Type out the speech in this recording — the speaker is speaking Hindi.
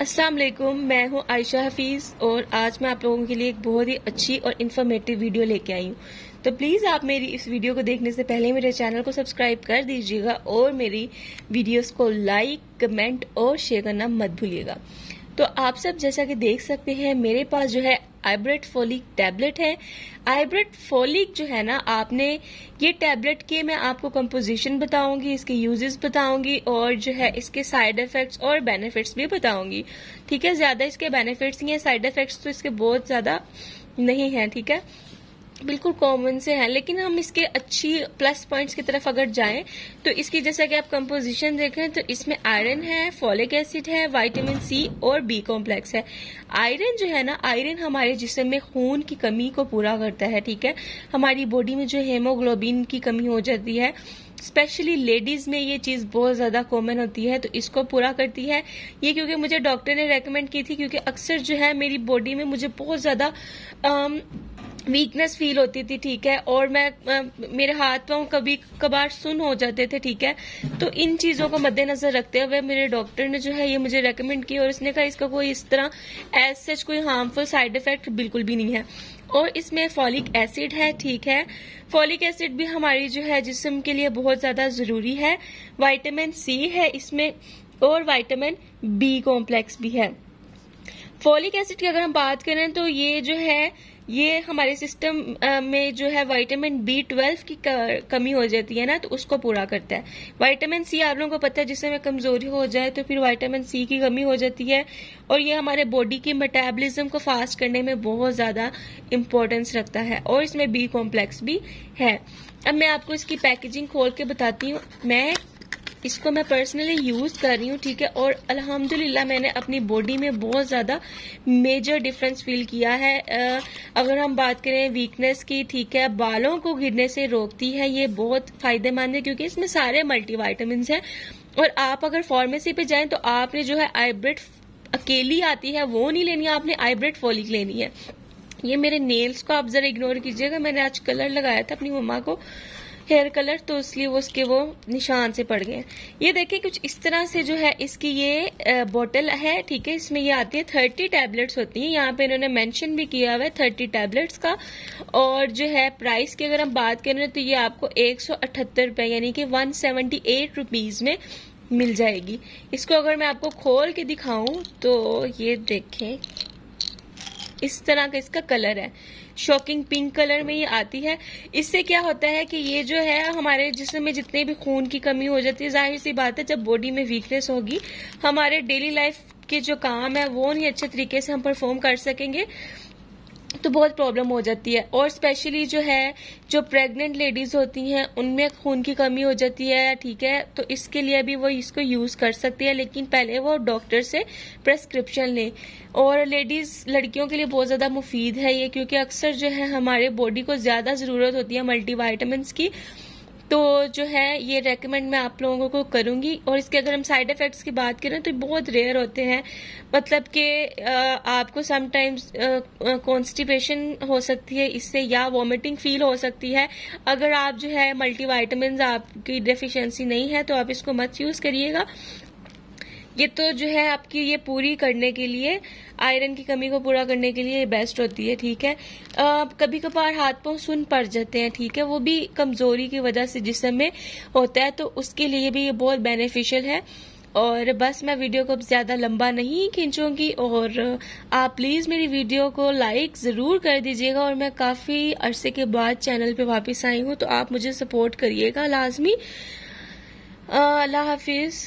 अस्सलाम वालेकुम मैं हूँ आयशा हफीज़ और आज मैं आप लोगों के लिए एक बहुत ही अच्छी और इन्फॉर्मेटिव वीडियो लेके आई हूँ। तो प्लीज़ आप मेरी इस वीडियो को देखने से पहले मेरे चैनल को सब्सक्राइब कर दीजिएगा और मेरी वीडियोस को लाइक कमेंट और शेयर करना मत भूलिएगा। तो आप सब जैसा कि देख सकते हैं, मेरे पास जो है आइब्रेट फोलिक टैबलेट है। आइब्रेट फोलिक जो है ना, आपने ये टैबलेट के मैं आपको कंपोजिशन बताऊँगी, इसके यूजेस बताऊँगी, और जो है इसके साइड इफेक्ट्स और बेनिफिट्स भी बताऊँगी। ठीक है, ज़्यादा इसके बेनिफिट्स नहीं है साइड इफेक्ट्स तो इसके बहुत ज़्यादा नहीं है, ठीक है? बिल्कुल कॉमन से है, लेकिन हम इसके अच्छी प्लस पॉइंट्स की तरफ़ अगर जाएँ तो इसकी जैसा कि आप कंपोजिशन देखें तो इसमें आयरन है फॉलिक एसिड है विटामिन सी और बी कॉम्प्लेक्स है। आयरन जो है ना आयरन हमारे जिसम में खून की कमी को पूरा करता है, ठीक है? हमारी बॉडी में जो हेमोग्लोबिन की कमी हो जाती है स्पेशली लेडीज़ में ये चीज़ बहुत ज़्यादा कॉमन होती है तो इसको पूरा करती है। ये क्योंकि मुझे डॉक्टर ने रेकमेंड की थी, क्योंकि अक्सर जो है मेरी बॉडी में मुझे बहुत ज़्यादा वीकनेस फील होती थी, ठीक है? और मैं मेरे हाथ पाँव कभी, कभार सुन हो जाते थे, ठीक है? तो इन चीज़ों को मद्देनजर रखते हुए मेरे डॉक्टर ने जो है ये मुझे रेकमेंड किया और उसने कहा, इसका कोई इस तरह एज सच कोई हार्मफुल साइड इफ़ेक्ट बिल्कुल भी नहीं है। और इसमें फॉलिक एसिड है, ठीक है? फॉलिक एसिड भी हमारी जो है जिसम के लिए बहुत ज़्यादा ज़रूरी है। वाइटामिन सी है इसमें और वाइटामिन बी कॉम्प्लेक्स भी है। फॉलिक एसिड की अगर हम बात करें तो ये जो है, ये हमारे सिस्टम में जो है विटामिन बी ट्वेल्व की कमी हो जाती है ना तो उसको पूरा करता है। विटामिन सी आप लोगों को पता है जिसमें कमज़ोरी हो जाए तो फिर विटामिन सी की कमी हो जाती है। और ये हमारे बॉडी की मेटाबॉलिज्म को फास्ट करने में बहुत ज़्यादा इम्पोर्टेंस रखता है। और इसमें बी कॉम्प्लेक्स भी है। अब मैं आपको इसकी पैकेजिंग खोल के बताती हूँ। मैं इसको मैं पर्सनली यूज़ कर रही हूँ, ठीक है? और अल्हम्दुलिल्लाह मैंने अपनी बॉडी में बहुत ज़्यादा मेजर डिफरेंस फील किया है। अगर हम बात करें वीकनेस की, ठीक है, बालों को गिरने से रोकती है, ये बहुत फ़ायदेमंद है, क्योंकि इसमें सारे मल्टीवाइटामिन है। और आप अगर फार्मेसी पे जाएँ तो आपने जो है आईब्रिड अकेली आती है, वो नहीं लेनी है आपने आईब्रिड फॉलिक लेनी है। ये मेरे नेल्स को आप जरा इग्नोर कीजिएगा, मैंने आज कलर लगाया था अपनी मम्मा को। हेयर कलर तो इसलिए वो उसके वो निशान से पड़ गए। ये देखिए कुछ इस तरह से जो है, इसकी ये बोतल है, ठीक है? इसमें ये आती है थर्टी टैबलेट्स होती हैं। यहाँ पे इन्होंने मेंशन भी किया हुआ है थर्टी टैबलेट्स का। और जो है प्राइस की अगर हम बात करें तो ये आपको एक सौ अठहत्तर रुपए, यानी कि वन सेवेंटी एट रुपीज़ में मिल जाएगी। इसको अगर मैं आपको खोल के दिखाऊँ तो ये देखें। इस तरह का इसका कलर है। शॉकिंग पिंक कलर में ये आती है। इससे क्या होता है कि ये जो है, हमारे जिसम में जितने भी खून की कमी हो जाती है, ज़ाहिर सी बात है, जब बॉडी में वीकनेस होगी, हमारे डेली लाइफ के जो काम है, वो नहीं अच्छे तरीके से हम परफॉर्म कर सकेंगे। तो बहुत प्रॉब्लम हो जाती है। और स्पेशली जो है, जो प्रेग्नेंट लेडीज़ होती हैं, उनमें खून की कमी हो जाती है, ठीक है? तो इसके लिए भी वो इसको यूज़ कर सकती है, लेकिन पहले वो डॉक्टर से प्रेस्क्रिप्शन लें। और लेडीज़ लड़कियों के लिए बहुत ज़्यादा मुफीद है ये, क्योंकि अक्सर जो है हमारे बॉडी को ज़्यादा ज़रूरत होती है मल्टीवाइटामिन की। तो जो है, ये रेकमेंड मैं आप लोगों को करूँगी। और इसके अगर हम साइड इफेक्ट्स की बात करें तो बहुत रेयर होते हैं। मतलब कि आपको समटाइम्स कॉन्स्टिपेशन हो सकती है, इससे या वॉमिटिंग फील हो सकती है। अगर आप जो है मल्टीवाइटमिन आपकी डेफिशिएंसी नहीं है तो आप इसको मत यूज़ करिएगा। ये तो जो है आपकी ये पूरी करने के लिए आयरन की कमी को पूरा करने के लिए बेस्ट होती है ठीक है? आ, कभी कभार हाथ पाँव सुन पड़ जाते हैं ठीक है? वो भी कमज़ोरी की वजह से जिसम में होता है तो उसके लिए भी ये बहुत बेनिफिशियल है। और बस मैं वीडियो को ज़्यादा लंबा नहीं खींचूँगी और आप प्लीज़ मेरी वीडियो को लाइक ज़रूर कर दीजिएगा और मैं काफ़ी अरसे के बाद चैनल पे वापस आई हूँ तो आप मुझे सपोर्ट करिएगा लाजमी। अल्लाह हाफिज।